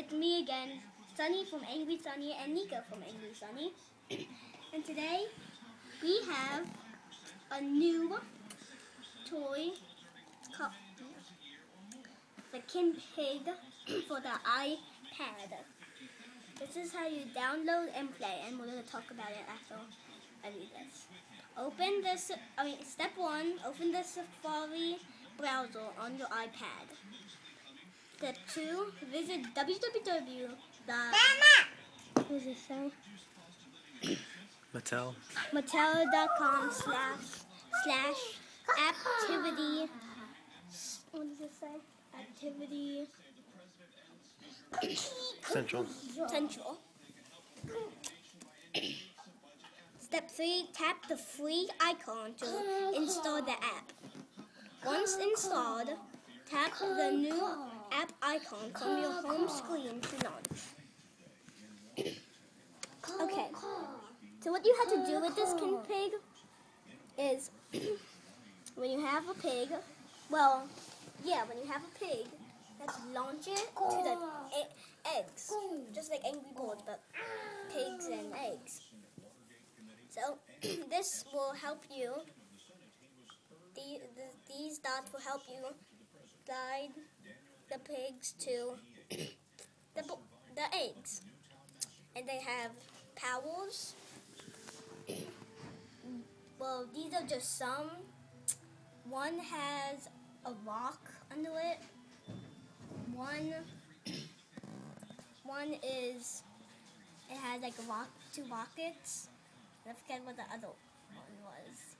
It's me again, Sonny from Angry Sonny and Nika from Angry Sonny. and today we have a new toy called the King Pig for the iPad. This is how you download and play, and we're going to talk about it after I read this. Open this, I mean, step one, open the Safari browser on your iPad. Step two, visit www. What does it say? Mattel. Mattel.com slash slash apptivity. What does it say? Apptivity Central. Central. Step three, tap the free icon to install the app. Once installed, tap the new app icon from your home screen to launch. Okay, so what you have to do with this king pig is when you have a pig, well, yeah, when you have a pig, let's launch it to the e- eggs, just like Angry Birds, but pigs and eggs. So this will help you. The, the, these dots will help you guide the pigs to the the eggs, and they have powers. Well, these are just some. One has a rock under it. One one is it has like a rock two rockets. I forget what the other one was.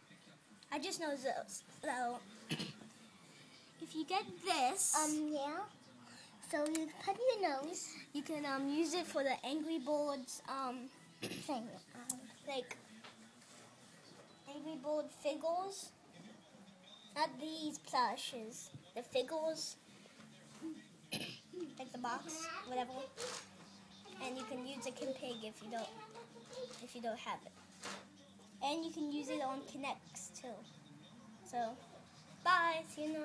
I just know those. So if you get this, Um, yeah. So you put your nose you can um use it for the Angry Birds um thing. Um, like Angry Bird figures. Not these plushes. The figures. like the box, whatever. And you can use a King Pig if you don't if you don't have it. And you can use it on Kinects too. So bye. See you no,